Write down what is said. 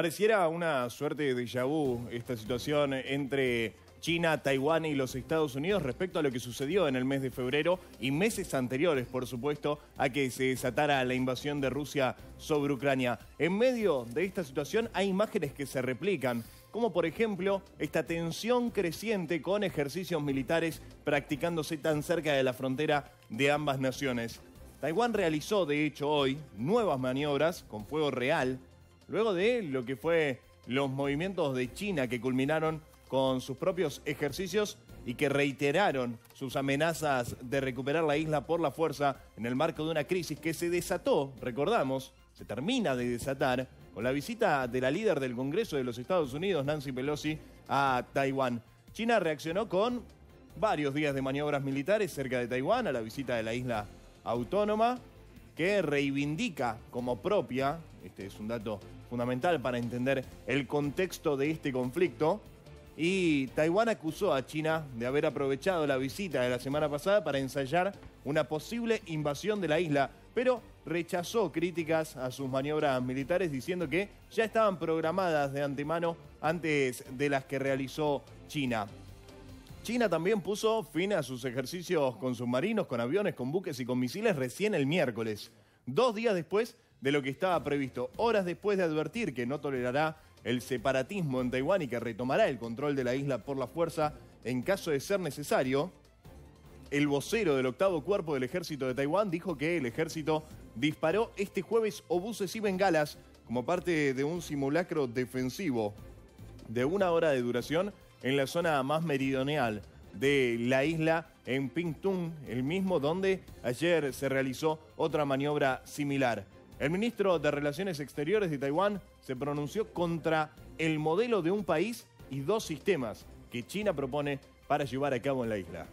Pareciera una suerte de déjà vu esta situación entre China, Taiwán y los Estados Unidos respecto a lo que sucedió en el mes de febrero y meses anteriores, por supuesto, a que se desatara la invasión de Rusia sobre Ucrania. En medio de esta situación hay imágenes que se replican, como por ejemplo esta tensión creciente con ejercicios militares practicándose tan cerca de la frontera de ambas naciones. Taiwán realizó, de hecho, hoy nuevas maniobras con fuego real luego de lo que fue los movimientos de China que culminaron con sus propios ejercicios y que reiteraron sus amenazas de recuperar la isla por la fuerza en el marco de una crisis que se desató, recordamos, se termina de desatar con la visita de la líder del Congreso de los Estados Unidos, Nancy Pelosi, a Taiwán. China reaccionó con varios días de maniobras militares cerca de Taiwán a la visita de la isla autónoma que reivindica como propia, este es un dato fundamental para entender el contexto de este conflicto. Y Taiwán acusó a China de haber aprovechado la visita de la semana pasada para ensayar una posible invasión de la isla, pero rechazó críticas a sus maniobras militares diciendo que ya estaban programadas de antemano antes de las que realizó China. China también puso fin a sus ejercicios con submarinos, con aviones, con buques y con misiles recién el miércoles, dos días después de lo que estaba previsto, horas después de advertir que no tolerará el separatismo en Taiwán y que retomará el control de la isla por la fuerza en caso de ser necesario, el vocero del octavo cuerpo del ejército de Taiwán dijo que el ejército disparó este jueves obuses y bengalas como parte de un simulacro defensivo de una hora de duración en la zona más meridional de la isla en Pingtung, el mismo donde ayer se realizó otra maniobra similar. El ministro de Relaciones Exteriores de Taiwán se pronunció contra el modelo de un país y dos sistemas que China propone para llevar a cabo en la isla.